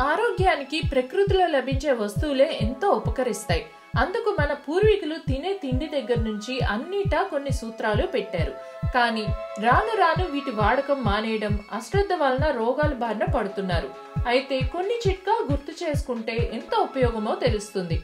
ఆరోగ్యానికి ప్రకృతిలో లభించే వస్తువులే ఎంతో ఉపకరిస్తాయి. అందుకు మన పూర్వీకులు తినే తిండి దగ్గర నుంచి అన్నిటా కొన్ని సూత్రాలు పెట్టారు. కానీ రాను రాను వీటి వాడకం మానేయడం అశ్రద్ధ వలన రోగాల బారిన పడుతున్నారు. అయితే కొన్ని చిట్కా గుర్తు చేసుకుంటే ఎంత ఉపయోగమో తెలుస్తుంది.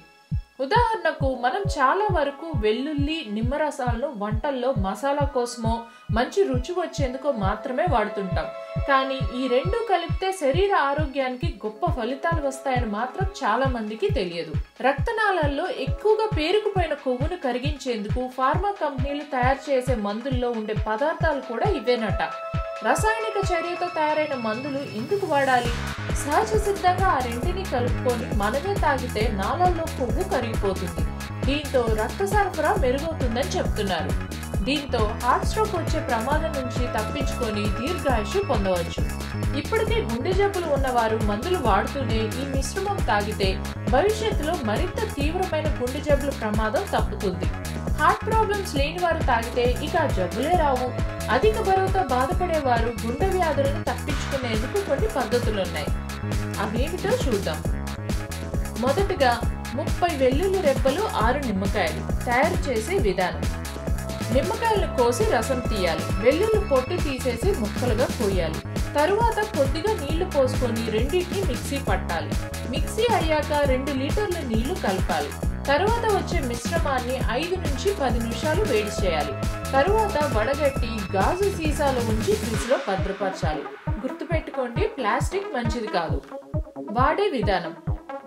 ఉదాహరణకు మనం చాలా వరకు వెల్లుల్లి నిమ్మరసాలను వంటల్లో మసాలా కోసమో మంచి రుచి వచ్చేందుకు మాత్రమే వాడుతుంటాం. కానీ ఈ రెండు కలిపితే శరీర ఆరోగ్యానికి గొప్ప ఫలితాలు వస్తాయని మాత్రం చాలా మందికి తెలియదు. రక్తనాళాల్లో ఎక్కువగా పేరుకుపోయిన కొవ్వును కరిగించేందుకు ఫార్మా కంపెనీలు తయారు చేసే మందుల్లో ఉండే పదార్థాలు కూడా ఇవేనట. రసాయనిక చర్యతో తయారైన మందులు ఎందుకు వాడాలి? సహజ సిద్ధంగా ఆ రెంటిని కలుపుకొని మనమే తాగితే నాళాల్లో కొవ్వు కరిగిపోతుంది. దీంతో రక్త సరఫరా మెరుగవుతుందని చెప్తున్నారు దీంతో హార్ట్ స్ట్రోక్ వచ్చే ప్రమాదం నుంచి తప్పించుకొని దీర్ఘాయుషు పొందవచ్చు. ఇప్పటికే గుండె జబ్బులు ఉన్నవారు మందులు వాడుతూనే ఈ మిశ్రమం తాగితే భవిష్యత్తులో మరింత తీవ్రమైన గుండె జబ్బుల ప్రమాదం తప్పుతుంది. హార్ట్ ప్రాబ్లమ్స్ లేని వారు తాగితే ఇక జబ్బులే రావు. అధిక బరువుతో బాధపడేవారు గుండె వ్యాధులను తప్పించుకునేందుకు కొన్ని పద్ధతులున్నాయి. అవేమిటో చూద్దాం. మొదటగా ముప్పై వెల్లుల్లి రెబ్బలు ఆరు నిమ్మకాయలు తయారు చేసే విధానం. నిమ్మకాయలు కోసి రసం తీయాలి. వెల్లుల్లి పొట్టు తీసేసి ముక్కలుగా కోయాలి. తరువాత కొద్దిగా నీళ్ళు పోసుకొని రెండింటిని మిక్సీ పట్టాలి. మిక్సీ అయ్యాక రెండు లీటర్ల నీళ్ళు కలపాలి. తరువాత వచ్చే మిశ్రమాన్ని ఐదు నుంచి పది నిమిషాలు వేడి చేయాలి. తరువాత వడగట్టి గాజు సీసాలో ఉంచి ఫ్రిడ్జ్లో భద్రపరచాలి. గుర్తుపెట్టుకోండి ప్లాస్టిక్ మంచిది కాదు. వాడే విధానం.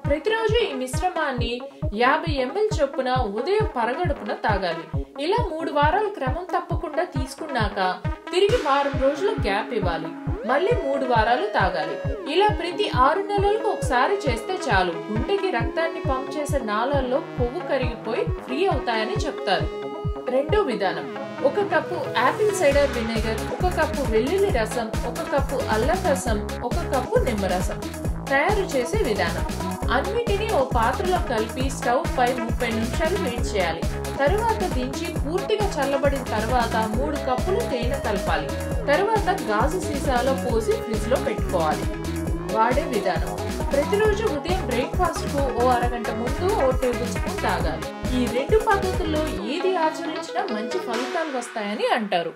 ప్రతిరోజు ఈ మిశ్రమాన్ని యాభై ఎంఎల్ చొప్పున ఉదయం పరగడుపున తాగాలి. ఇలా మూడు వారాలు క్రమం తప్పకుండా తీసుకున్నాక తిరిగి వారం రోజులు గ్యాప్ ఇవ్వాలి. మళ్ళీ మూడు వారాలు తాగాలి. ఇలా ప్రతి ఆరు నెలలకు ఒకసారి చేస్తే చాలు. గుండెకి రక్తాన్ని పంప్ చేసే నాళాల్లో కొవ్వు కరిగిపోయి ఫ్రీ అవుతాయని చెప్తారు. రెండో విధానం. ఒక కప్పు యాపిల్ సైడర్ వినేగర్ ఒక కప్పు వెల్లుల్లి రసం ఒక కప్పు అల్లం రసం ఒక కప్పు నిమ్మరసం తయారు చేసే విధానం. అన్నిటినీ ఓ పాత్రలో కలిపి స్టవ్ పై ముప్పై నిమిషాలు వేడి చేయాలి. తరువాత దించి పూర్తిగా చల్లబడిన తర్వాత మూడు కప్పులు తేనె కలపాలి. తరువాత గాజు సీసాలో పోసి ఫ్రిడ్జ్లో పెట్టుకోవాలి. వాడే విధానం. ప్రతిరోజు ఉదయం బ్రేక్ఫాస్ట్కు ఓ అరగంట ముందు ఓ టేబుల్ స్పూన్ తాగాలి. ఈ రెండు పద్ధతుల్లో ఏది ఆచరించినా మంచి ఫలితాలు వస్తాయని అంటారు.